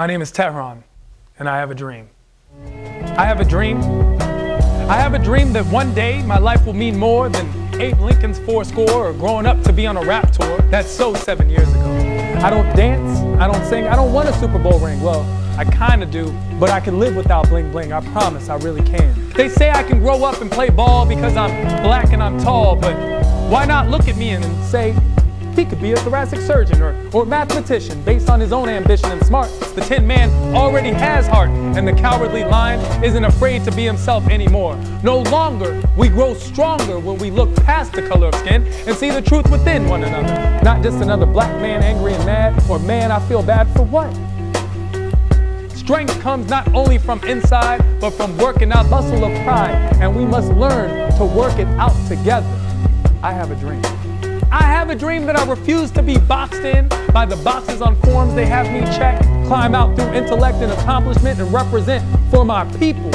My name is Tehran, and I have a dream. I have a dream. I have a dream that one day my life will mean more than Abe Lincoln's four score or growing up to be on a rap tour. That's so seven years ago. I don't dance, I don't sing, I don't want a Super Bowl ring. Well, I kinda do, but I can live without bling bling. I promise I really can. They say I can grow up and play ball because I'm black and I'm tall, but why not look at me and say, he could be a thoracic surgeon or, or mathematician based on his own ambition and smarts. The Tin Man already has heart, and the cowardly lion isn't afraid to be himself anymore. No longer we grow stronger when we look past the color of skin and see the truth within one another. Not just another black man angry and mad, or man I feel bad for what? Strength comes not only from inside, but from working out muscle of pride, and we must learn to work it out together. I have a dream. I have a dream that I refuse to be boxed in by the boxes on forms they have me check, climb out through intellect and accomplishment and represent for my people.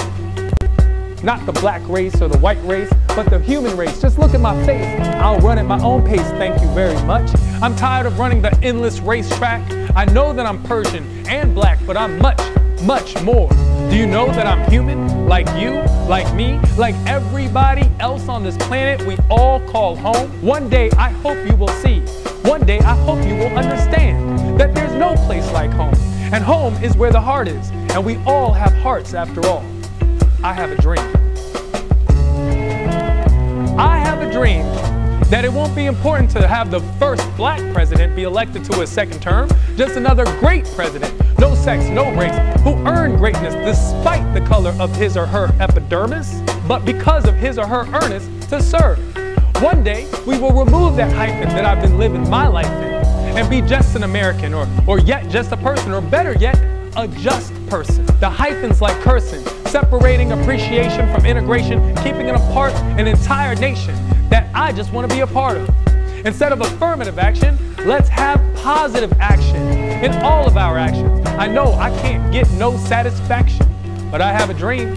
Not the black race or the white race, but the human race. Just look at my face. I'll run at my own pace, thank you very much. I'm tired of running the endless racetrack. I know that I'm Persian and black, but I'm much, much more. Do you know that I'm human? Like you, like me, like everybody else on this planet we all call home? One day I hope you will see. One day I hope you will understand that there's no place like home. And home is where the heart is. And we all have hearts after all. I have a dream. I have a dream that it won't be important to have the first black president be elected to a second term, just another great president, no sex, no race, who earned greatness despite the color of his or her epidermis, but because of his or her earnest to serve. One day, we will remove that hyphen that I've been living my life in and be just an American or, or yet just a person, or better yet, a just person. The hyphens like cursing, separating appreciation from integration, keeping it apart an entire nation that I just want to be a part of. Instead of affirmative action, let's have positive action in all of our actions. I know I can't get no satisfaction, but I have a dream.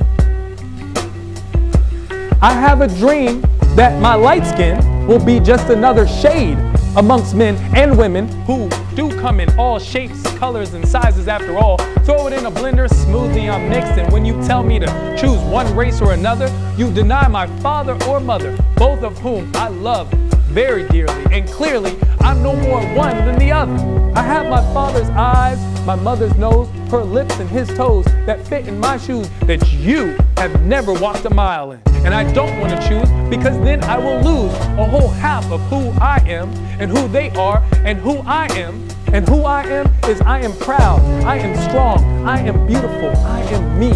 I have a dream that my light skin will be just another shade amongst men and women who do come in all shapes, colors, and sizes after all. Throw it in a blender, smoothly I'm mixed, and when you tell me to choose one race or another, you deny my father or mother, both of whom I love very dearly, and clearly I'm no more one than the other. I have my father's eyes, my mother's nose, her lips and his toes that fit in my shoes that you have never walked a mile in. And I don't want to choose because then I will lose a whole half of who I am and who they are and who I am. And who I am is I am proud, I am strong, I am beautiful, I am me.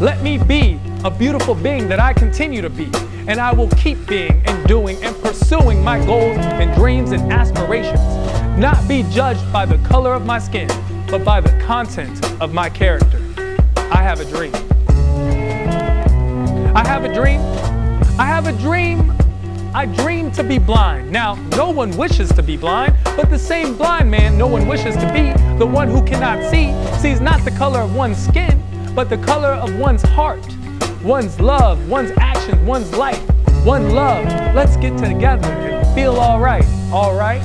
Let me be a beautiful being that I continue to be. And I will keep being and doing and pursuing my goals and dreams and aspirations. Not be judged by the color of my skin, but by the content of my character. I have a dream. I have a dream. I have a dream. I dream to be blind. Now, no one wishes to be blind, but the same blind man no one wishes to be, the one who cannot see, sees not the color of one's skin, but the color of one's heart, one's love, one's actions, one's life, one love. Let's get together and feel all right, all right?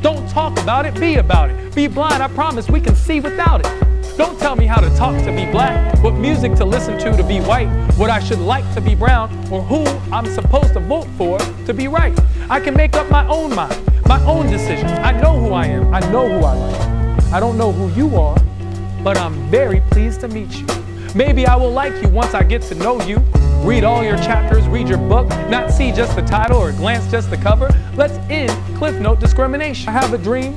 Don't talk about it, be about it. Be blind, I promise we can see without it. Don't tell me how to talk to be black, what music to listen to to be white, what I should like to be brown, or who I'm supposed to vote for to be right. I can make up my own mind, my own decisions. I know who I am, I know who I like. I don't know who you are, but I'm very pleased to meet you. Maybe I will like you once I get to know you. Read all your chapters, read your book, not see just the title or glance just the cover. Let's end Cliff Note discrimination. I have a dream.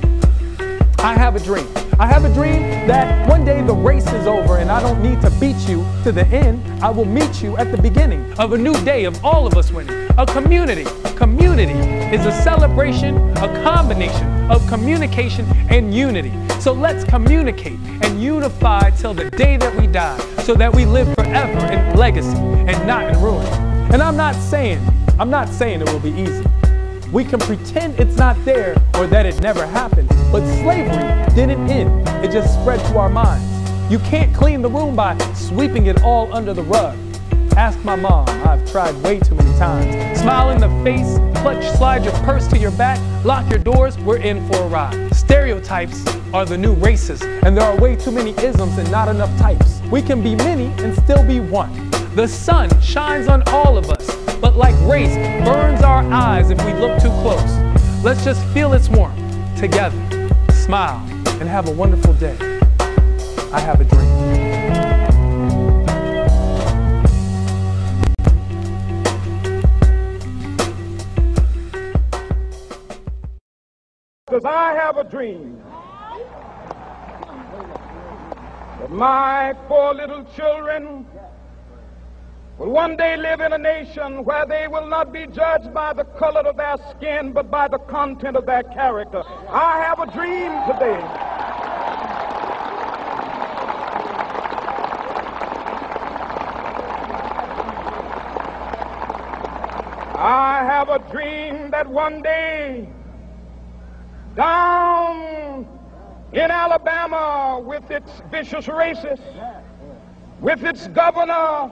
I have a dream. I have a dream that one day the race is over and I don't need to beat you to the end. I will meet you at the beginning of a new day of all of us winning. A community. Community is a celebration, a combination of communication and unity. So let's communicate and unify till the day that we die so that we live forever in legacy and not in ruin. And I'm not saying, I'm not saying it will be easy. We can pretend it's not there or that it never happened, but slavery didn't end. It just spread to our minds. You can't clean the room by sweeping it all under the rug. Ask my mom, I've tried way too many times. Smile in the face, clutch, slide your purse to your back, lock your doors, we're in for a ride. Stereotypes are the new races, and there are way too many isms and not enough types. We can be many and still be one. The sun shines on all of us, but like race, burns our eyes if we look too close. Let's just feel its warmth together, smile, and have a wonderful day. I have a dream. Because I have a dream that my four little children will one day live in a nation where they will not be judged by the color of their skin, but by the content of their character. I have a dream today. I have a dream that one day down in Alabama with its vicious racists, with its governor